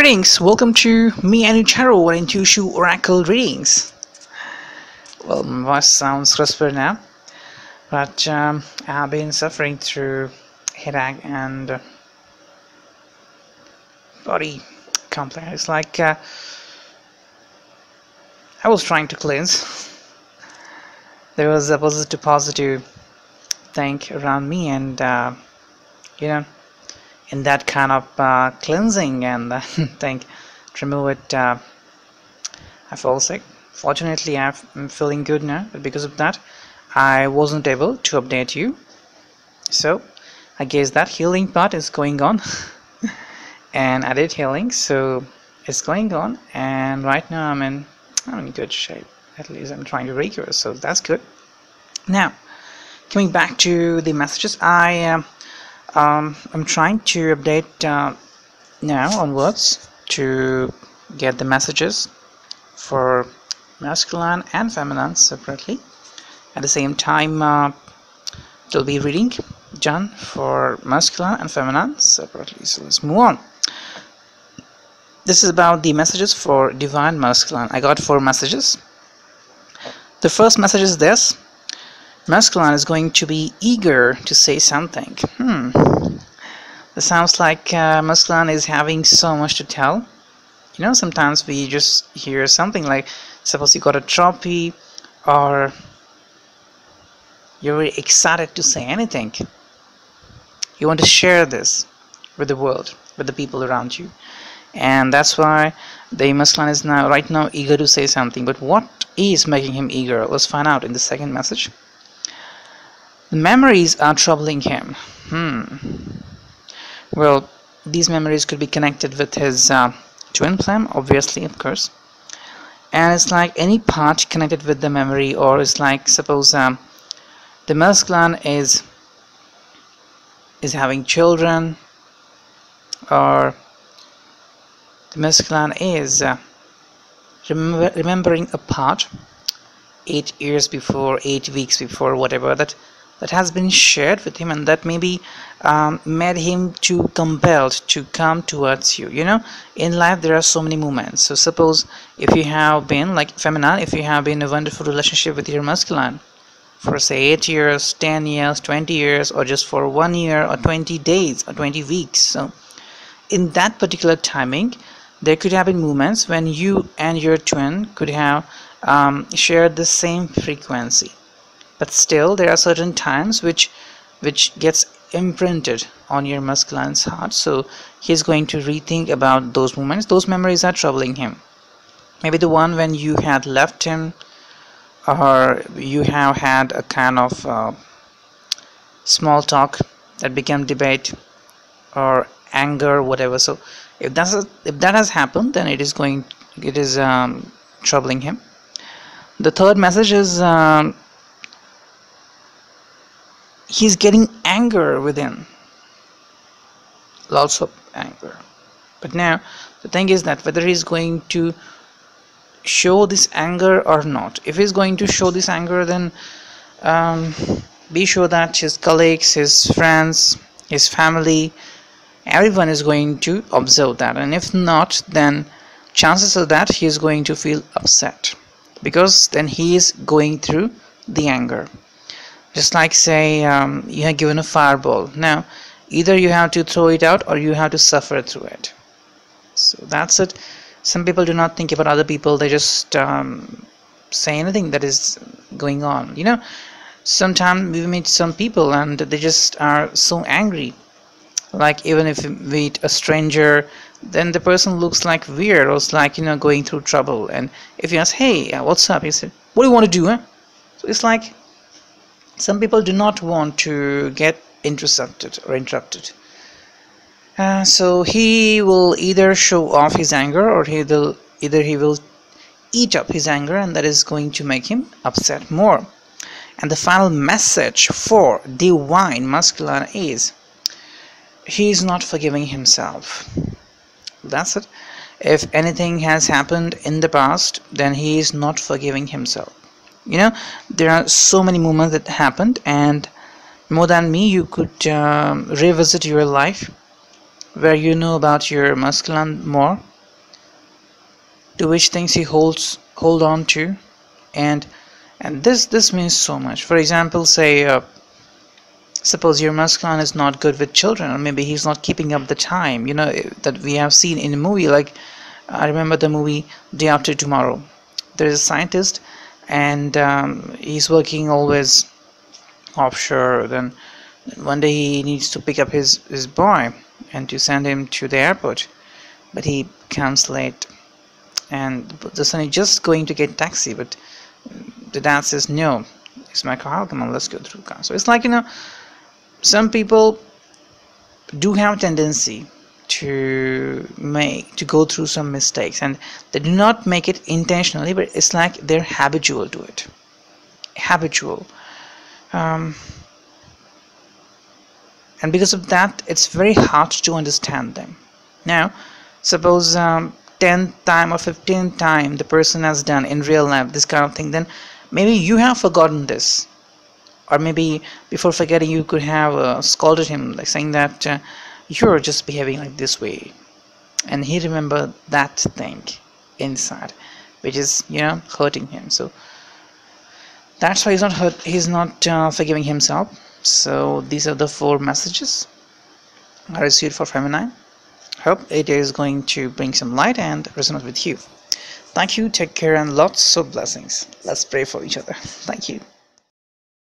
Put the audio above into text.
Greetings, welcome to me and Tarot and Intuition Oracle readings. Well, my voice sounds crisper now, but um, I've been suffering through headache and uh, body complaints. Like uh, I was trying to cleanse. there was a positive, positive thing around me, and uh, you know in that kind of uh, cleansing and uh, thing to remove it uh, I fell sick. Fortunately I'm feeling good now but because of that I wasn't able to update you. So I guess that healing part is going on. And I did healing so it's going on. And right now I'm in I'm in good shape. At least I'm trying to recover so that's good. Now coming back to the messages I um, um, I'm trying to update uh, now onwards to get the messages for masculine and feminine separately. At the same time uh, will be reading John for masculine and feminine separately. So let's move on. This is about the messages for divine masculine. I got four messages. The first message is this masculine is going to be eager to say something. Hmm. It sounds like uh, masculine is having so much to tell. You know, sometimes we just hear something like, suppose you got a trophy, or you're excited to say anything. You want to share this with the world, with the people around you. And that's why the masculine is now, right now, eager to say something. But what is making him eager? Let's find out in the second message. The memories are troubling him. Hmm. Well, these memories could be connected with his uh, twin flame, obviously, of course. And it's like any part connected with the memory, or it's like suppose um, the masculine is is having children, or the masculine is uh, remember, remembering a part eight years before, eight weeks before, whatever that that has been shared with him and that maybe um, made him to compelled to come towards you you know? In life there are so many moments so suppose if you have been like feminine if you have been a wonderful relationship with your masculine for say 8 years 10 years 20 years or just for one year or 20 days or 20 weeks so in that particular timing there could have been moments when you and your twin could have um, shared the same frequency but still there are certain times which which gets imprinted on your masculine's heart. So he's going to rethink about those moments. Those memories are troubling him. Maybe the one when you had left him or you have had a kind of uh, small talk that became debate or anger whatever. So if that's a, if that has happened then it is going it is um, troubling him. The third message is um, he's getting anger within. Lots of anger. But now the thing is that whether he's going to show this anger or not. If he's going to show this anger then um, be sure that his colleagues his friends his family everyone is going to observe that. And if not then chances are that he is going to feel upset. Because then he is going through the anger just like say um, you have given a fireball. Now either you have to throw it out or you have to suffer through it. So that's it. Some people do not think about other people. They just um, say anything that is going on you know? Sometimes we meet some people and they just are so angry. Like even if we meet a stranger then the person looks like weird or it's like you know going through trouble. And if you ask hey what's up? he said what do you want to do huh? so it's like some people do not want to get intercepted or interrupted. Uh, so he will either show off his anger or he will either he will eat up his anger and that is going to make him upset more. And the final message for the divine masculine is he is not forgiving himself. That's it. If anything has happened in the past then he is not forgiving himself you know there are so many moments that happened and more than me you could um, revisit your life where you know about your masculine more to which things he holds hold on to and and this this means so much. For example say uh, suppose your masculine is not good with children or maybe he's not keeping up the time you know that we have seen in a movie like I remember the movie Day After Tomorrow. There is a scientist and um, he's working always offshore then one day he needs to pick up his his boy and to send him to the airport but he comes late. And the son is just going to get taxi but the dad says no it's my car come on let's go through car. So it's like you know some people do have tendency to make to go through some mistakes. And they do not make it intentionally but it's like they're habitual to it. Habitual. Um, and because of that it's very hard to understand them. Now suppose um, 10th time or 15th time the person has done in real life this kind of thing then maybe you have forgotten this. Or maybe before forgetting you could have uh, scolded him like saying that uh, you're just behaving like this way. And he remembered that thing inside which is you know hurting him. So that's why he's not hurt he's not uh, forgiving himself. So these are the four messages. I received for feminine hope it is going to bring some light and resonate with you. Thank you. Take care and lots of blessings. Let's pray for each other. Thank you